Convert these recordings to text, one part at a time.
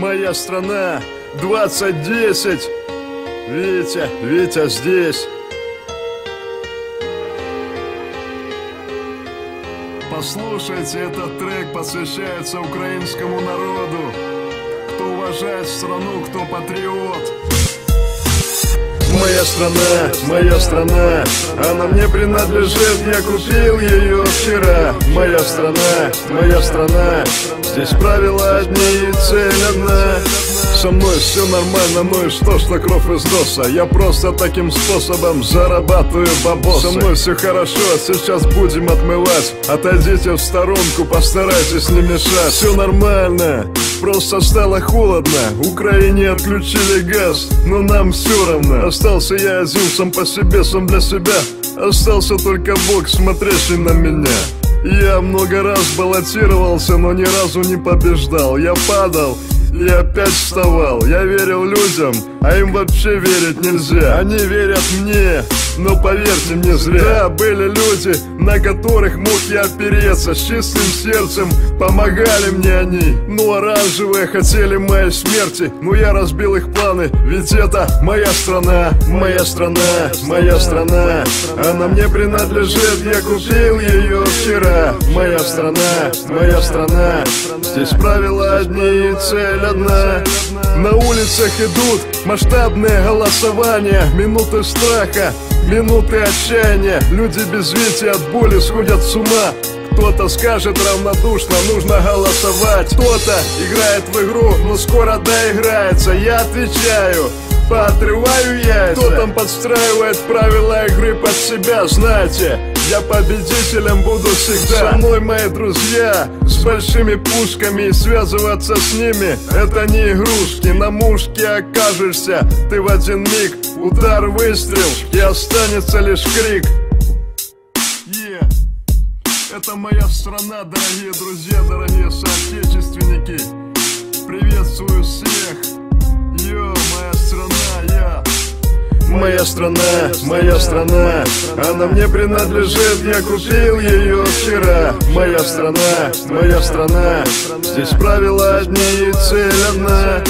моя страна, 2010. Витя, Витя здесь. Послушайте, этот трек посвящается украинскому народу. Кто уважает страну, кто патриот. Моя страна, моя страна, она мне принадлежит, я купил ее вчера. Моя страна, моя страна, здесь правила одни и цель одна. Со мной все нормально, ну и что, что кровь из носа? Я просто таким способом зарабатываю бабосы. Со мной все хорошо, сейчас будем отмывать. Отойдите в сторонку, постарайтесь не мешать. Все нормально, просто стало холодно. Украине отключили газ, но нам все равно. Остался я один сам по себе, сам для себя. Остался только Бог, смотрящий на меня я много раз баллотировался, но ни разу не побеждал. Я падал и опять вставал Я верил людям, а им вообще верить нельзя. Они верят мне, но поверьте мне зря. Да, были люди, на которых мог я опереться. С чистым сердцем помогали мне они. Ну оранжевые хотели моей смерти Но я разбил их планы, ведь это моя страна Моя страна, моя страна. Она мне принадлежит, я купил ее вчера. Моя страна, моя страна. Здесь правила одни и цель одна На улицах идут масштабные голосования Минуты страха, минуты отчаяния. Люди без вити от боли сходят с ума. Кто-то скажет равнодушно, нужно голосовать. Кто-то играет в игру, но скоро доиграется. Я отвечаю, поотрываю яйца. Кто там подстраивает правила игры под себя, знаете я победителем буду всегда. Со мной мои друзья С большими пушками связываться с ними Это не игрушки. На мушке окажешься Ты в один миг Удар, выстрел И останется лишь крик. Это моя страна, дорогие друзья, дорогие соотечественники Моя страна, моя страна, она мне принадлежит, я купил ее вчера. Моя страна, моя страна, здесь правила одни и цель одна.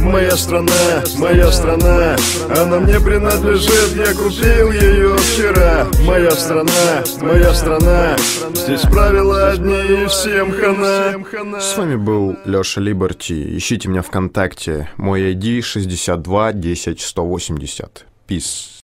Моя страна, моя страна, она мне принадлежит, я купил ее вчера. Моя страна, моя страна, здесь правила одни и всем хана. С вами был Лёша Либерти. Ищите меня ВКонтакте. Мой ID 62 10 180. lápis